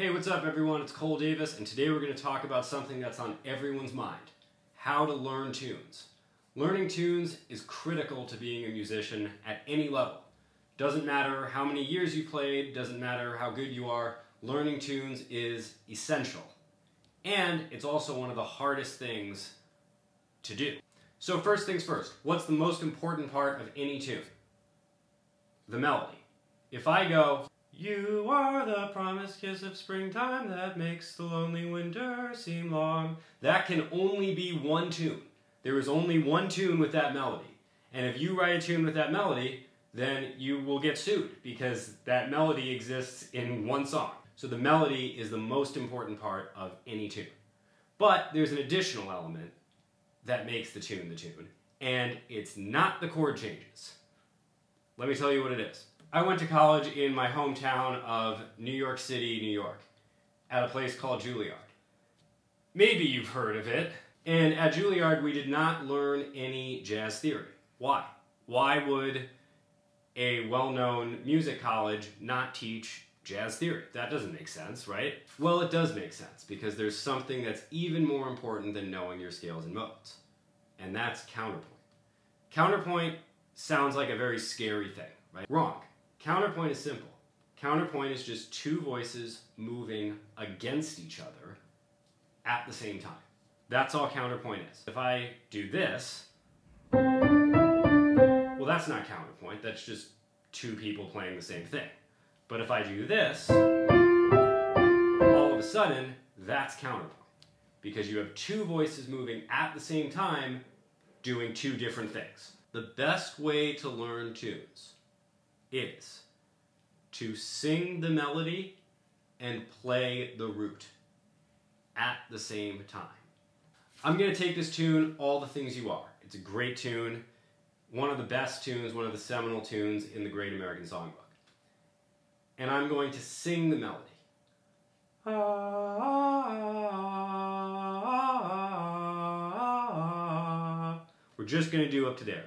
Hey, what's up everyone? It's Cole Davis and today we're going to talk about something that's on everyone's mind. How to learn tunes. Learning tunes is critical to being a musician at any level. Doesn't matter how many years you played, doesn't matter how good you are, learning tunes is essential. And it's also one of the hardest things to do. So first things first, what's the most important part of any tune? The melody. If I go, you are the promised kiss of springtime that makes the lonely winter seem long. That can only be one tune. There is only one tune with that melody. And if you write a tune with that melody, then you will get sued because that melody exists in one song. So the melody is the most important part of any tune. But there's an additional element that makes the tune the tune, and it's not the chord changes. Let me tell you what it is. I went to college in my hometown of New York City, New York, at a place called Juilliard. Maybe you've heard of it. And at Juilliard, we did not learn any jazz theory. Why? Why would a well-known music college not teach jazz theory? That doesn't make sense, right? Well, it does make sense because there's something that's even more important than knowing your scales and modes, and that's counterpoint. Counterpoint sounds like a very scary thing, right? Wrong. Counterpoint is simple. Counterpoint is just two voices moving against each other at the same time. That's all counterpoint is. If I do this, well, that's not counterpoint. That's just two people playing the same thing. But if I do this, all of a sudden, that's counterpoint. Because you have two voices moving at the same time doing two different things. The best way to learn tunes is to sing the melody and play the root at the same time. I'm going to take this tune, All the Things You Are. It's a great tune, one of the best tunes, one of the seminal tunes in the Great American Songbook. And I'm going to sing the melody. Ah, ah, ah, We're just going to do up to there.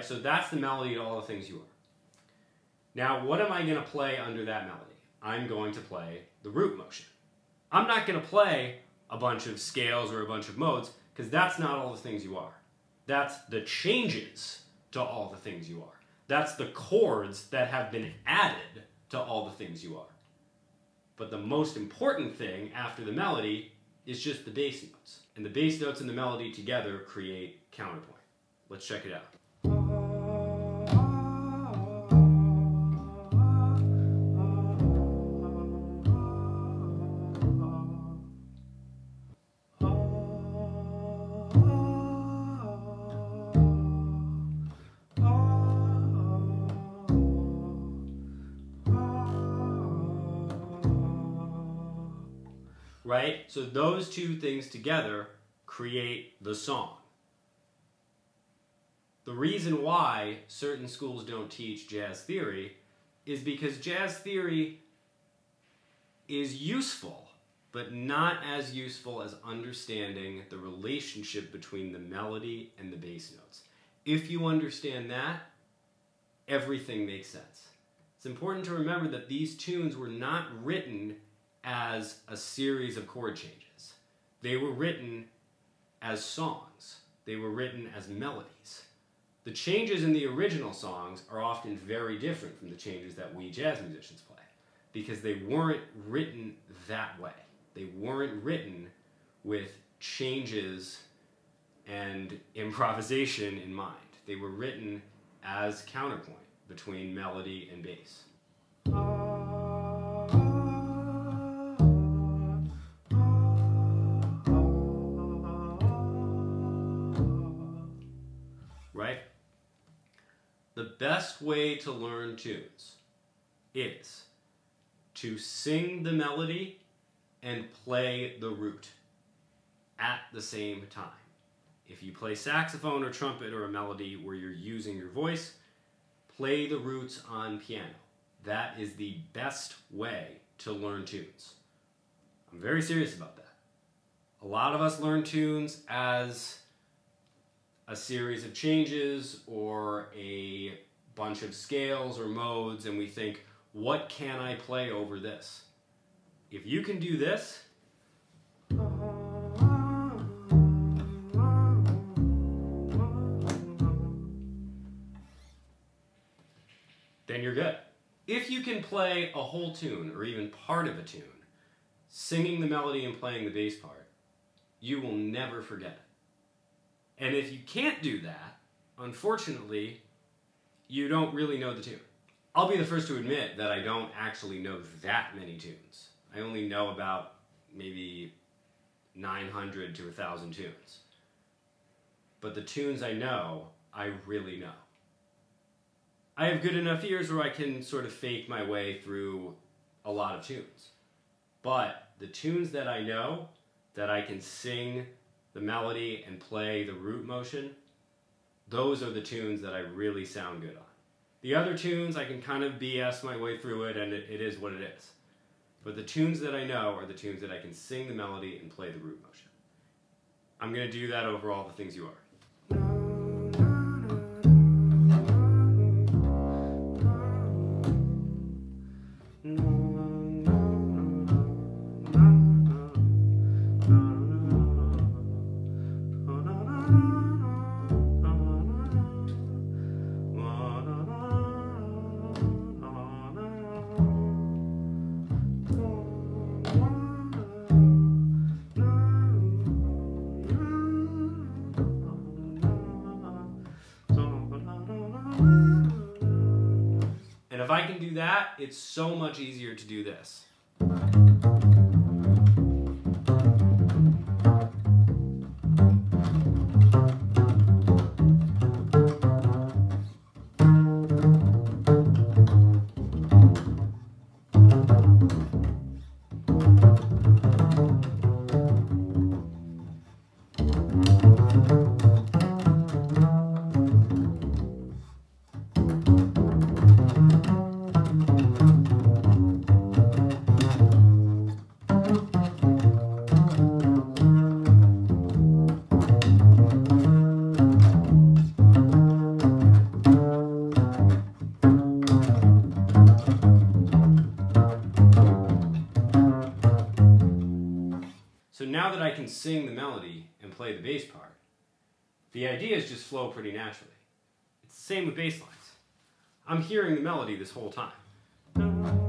Right? So that's the melody to all the things you are. Now, what am I going to play under that melody? I'm going to play the root motion. I'm not going to play a bunch of scales or a bunch of modes because that's not all the things you are. That's the changes to all the things you are. That's the chords that have been added to all the things you are. But the most important thing after the melody is just the bass notes. And the bass notes and the melody together create counterpoint. Let's check it out. Right? So those two things together create the song. The reason why certain schools don't teach jazz theory is because jazz theory is useful, but not as useful as understanding the relationship between the melody and the bass notes. If you understand that, everything makes sense. It's important to remember that these tunes were not written as a series of chord changes. They were written as songs. They were written as melodies. The changes in the original songs are often very different from the changes that we jazz musicians play because they weren't written that way. They weren't written with changes and improvisation in mind. They were written as counterpoint between melody and bass. Best way to learn tunes is to sing the melody and play the root at the same time. If you play saxophone or trumpet or a melody where you're using your voice, play the roots on piano. That is the best way to learn tunes. I'm very serious about that. A lot of us learn tunes as a series of changes or a bunch of scales or modes and we think, what can I play over this? If you can do this, then you're good. If you can play a whole tune or even part of a tune, singing the melody and playing the bass part, you will never forget it. And if you can't do that, unfortunately, you don't really know the tune. I'll be the first to admit that I don't actually know that many tunes. I only know about maybe 900 to 1,000 tunes. But the tunes I know, I really know. I have good enough ears where I can sort of fake my way through a lot of tunes. But the tunes that I know, that I can sing the melody and play the root motion, those are the tunes that I really sound good on. The other tunes, I can kind of BS my way through it and it, it is what it is. But the tunes that I know are the tunes that I can sing the melody and play the root motion. I'm going to do that over all the things you are. And if I can do that, it's so much easier to do this. Now that I can sing the melody and play the bass part, the ideas just flow pretty naturally. It's the same with bass lines. I'm hearing the melody this whole time.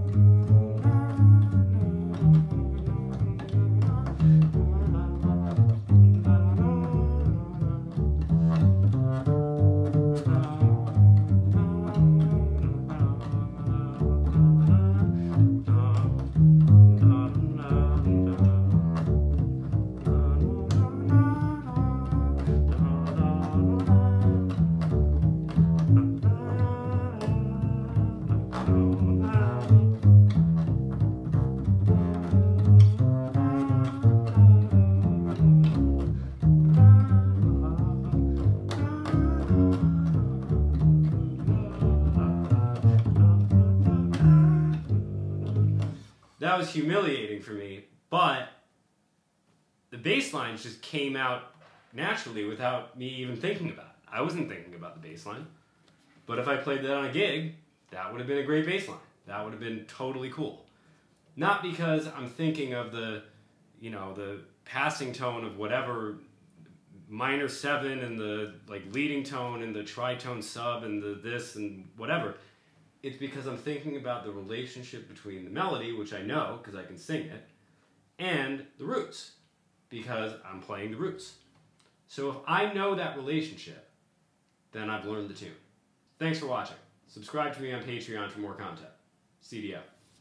That was humiliating for me, but the bass lines just came out naturally without me even thinking about it. I wasn't thinking about the bass line. But if I played that on a gig, that would have been a great bass line. That would have been totally cool. Not because I'm thinking of the, you know, the passing tone of whatever minor seven and the like leading tone and the tritone sub and the this and whatever. It's because I'm thinking about the relationship between the melody, which I know because I can sing it, and the roots because I'm playing the roots. So if I know that relationship, then I've learned the tune. Thanks for watching. Subscribe to me on Patreon for more content. CDF.